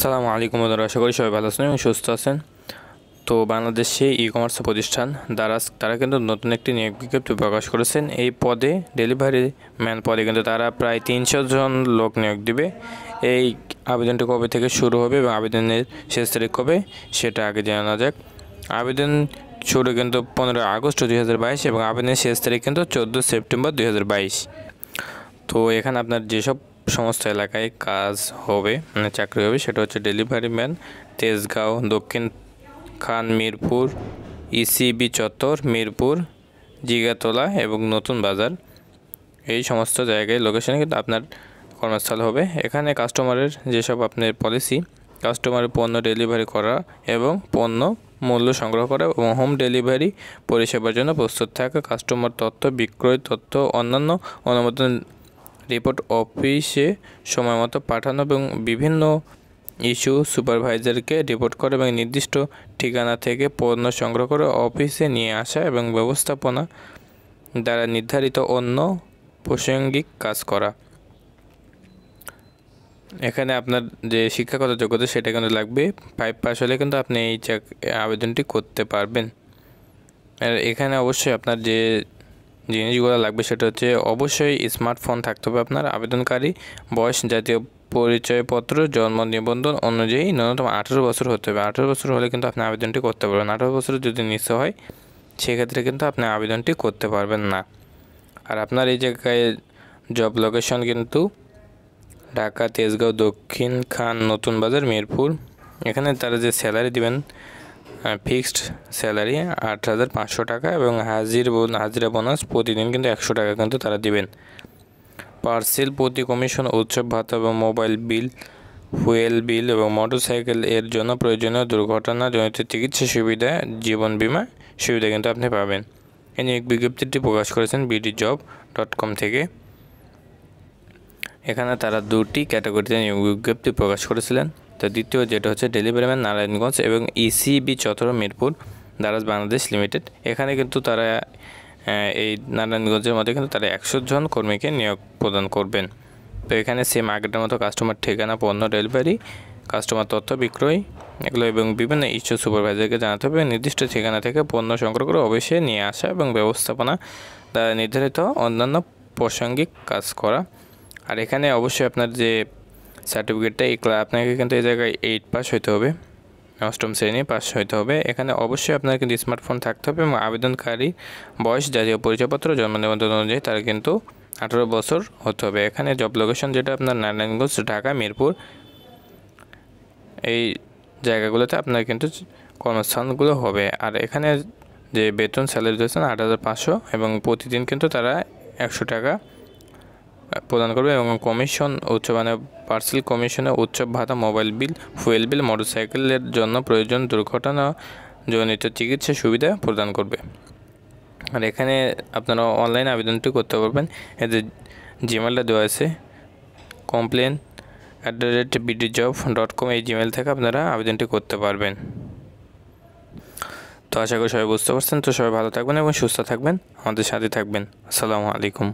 সালামু আলাইকুম আশা করি সবাই ভালো আছেন এবং সুস্থ আছেন। তো বাংলাদেশে ই কমার্স প্রতিষ্ঠান দ্বারা, তারা কিন্তু নতুন একটি নিয়োগ বিজ্ঞপ্তি প্রকাশ করেছেন। এই পদে ডেলিভারি ম্যান পদে কিন্তু তারা প্রায় তিনশো জন লোক নিয়োগ দিবে। এই আবেদনটি কবে থেকে শুরু হবে এবং আবেদনের শেষ তারিখ কবে, সেটা আগে জানা যাক। আবেদন শুরু কিন্তু পনেরোই আগস্ট দুই হাজার বাইশ এবং আবেদনের শেষ তারিখ কিন্তু চোদ্দ সেপ্টেম্বর দুই হাজার বাইশ। তো এখানে আপনার যেসব সমস্ত এলাকায় কাজ হবে মানে চাকরি হবে, সেটা হচ্ছে ডেলিভারি ম্যান, তেজগাঁও, দক্ষিণ খান, মিরপুর, ইসিবি চত্বর, মিরপুর, জিগাতলা এবং নতুন বাজার। এই সমস্ত জায়গায় লোকেশনে কিন্তু আপনার কর্মস্থল হবে। এখানে কাস্টমারের যেসব আপনার পলিসি কাস্টমারের পণ্য ডেলিভারি করা এবং পণ্য মূল্য সংগ্রহ করা এবং হোম ডেলিভারি পরিষেবার জন্য প্রস্তুত থাকা কাস্টমার তথ্য, বিক্রয় তথ্য, অন্যান্য অনুমোদন রিপোর্ট অফিসে সময় মতো পাঠানো এবং বিভিন্ন ইস্যু সুপারভাইজারকে রিপোর্ট করে এবং নির্দিষ্ট ঠিকানা থেকে পণ্য সংগ্রহ করে অফিসে নিয়ে আসা এবং ব্যবস্থাপনা দ্বারা নির্ধারিত অন্য প্রাসঙ্গিক কাজ করা। এখানে আপনার যে শিক্ষাগত যোগ্যতা, সেটা কিন্তু লাগবে। ফাইভ পাস হলে কিন্তু আপনি এই আবেদনটি করতে পারবেন। আর এখানে অবশ্যই আপনার যে জিনিসগুলো লাগবে সেটা হচ্ছে অবশ্যই স্মার্টফোন থাকতে হবে আপনার। আবেদনকারী বয়স জাতীয় পরিচয়পত্র, জন্ম নিবন্ধন অনুযায়ী ন্যূনতম আঠেরো বছর হতে হবে। আঠেরো বছর হলে কিন্তু আপনি আবেদনটি করতে পারবেন আঠেরো বছর যদি নিঃস্ব হয়, সেক্ষেত্রে কিন্তু আপনি আবেদনটি করতে পারবেন না। আর আপনার এই জায়গায় জব লোকেশন কিন্তু ঢাকা, তেজগাঁও, দক্ষিণ খান, নতুন বাজার, মিরপুর। এখানে তারা যে স্যালারি দিবেন ফিক্সড স্যালারি আট হাজার পাঁচশো টাকা এবং হাজির হাজিরা বোনাস প্রতিদিন কিন্তু একশো টাকা কিন্তু তারা দিবেন। পার্সেল প্রতি কমিশন উৎসব ভাতা এবং মোবাইল বিল, ফুয়েল বিল এবং মোটরসাইকেল এর জন্য প্রয়োজনীয় দুর্ঘটনাজনিত চিকিৎসা সুবিধা, জীবন বিমা সুবিধা কিন্তু আপনি পাবেন। এই নিয়োগ বিজ্ঞপ্তিটি প্রকাশ করেছেন বিডি জব ডট কম থেকে। এখানে তারা দুটি ক্যাটাগরিতে নিয়োগ বিজ্ঞপ্তি প্রকাশ করেছিলেন। তো দ্বিতীয় যেটা হচ্ছে ডেলিভারি ম্যান নারায়ণগঞ্জ এবং ইসিবি চতর মিরপুর, দারাজ বাংলাদেশ লিমিটেড। এখানে কিন্তু তারা এই নারায়ণগঞ্জের মধ্যে কিন্তু তারা একশো জন কর্মীকে নিয়োগ প্রদান করবেন। তো এখানে সেম আগেটার মতো কাস্টমার ঠিকানা, পণ্য ডেলিভারি কাস্টমার তথ্য বিক্রয় এগুলো এবং বিভিন্ন ইস্যু সুপারভাইজারকে জানাতে হবে। নির্দিষ্ট ঠিকানা থেকে পণ্য সংগ্রহ করে অবশ্যই নিয়ে আসা এবং ব্যবস্থাপনা দ্বারা নির্ধারিত অন্যান্য প্রাসঙ্গিক কাজ করা। আর এখানে অবশ্যই আপনার যে সার্টিফিকেটটা এগুলো আপনাকে কিন্তু এই জায়গায় এইট পাস হইতে হবে। অষ্টম শ্রেণি পাস হইতে হবে। এখানে অবশ্যই আপনার কিন্তু স্মার্টফোন থাকতে হবে এবং আবেদনকারী বয়স, জাতীয় পরিচয়পত্র, জন্ম নিবন্ধন অনুযায়ী তার কিন্তু আঠারো বছর হতে হবে। এখানে জব লোকেশন যেটা আপনার নারায়ণগঞ্জ, ঢাকা, মিরপুর, এই জায়গাগুলোতে আপনার কিন্তু কর্মস্থানগুলো হবে। আর এখানে যে বেতন স্যালারি দিয়েছেন আট হাজার পাঁচশো এবং প্রতিদিন কিন্তু তারা একশো টাকা প্রদান করবে এবং কমিশন, উচ্চ মানে পার্সেল কমিশনে উৎসব ভাতা, মোবাইল বিল, ফুয়েল বিল, মোটরসাইকেলের জন্য প্রয়োজন দুর্ঘটনা জনিত চিকিৎসা সুবিধা প্রদান করবে। আর এখানে আপনারা অনলাইন আবেদনটি করতে পারবেন। এতে জিমেলটা দেওয়া আছে complain at the rate BD job dot com এই জিমেল থেকে আপনারা আবেদনটি করতে পারবেন। তো আশা করি সবাই বুঝতে পারছেন। তো সবাই ভালো থাকবেন এবং সুস্থ থাকবেন। আমাদের সাথে থাকবেন। আসসালামু আলাইকুম।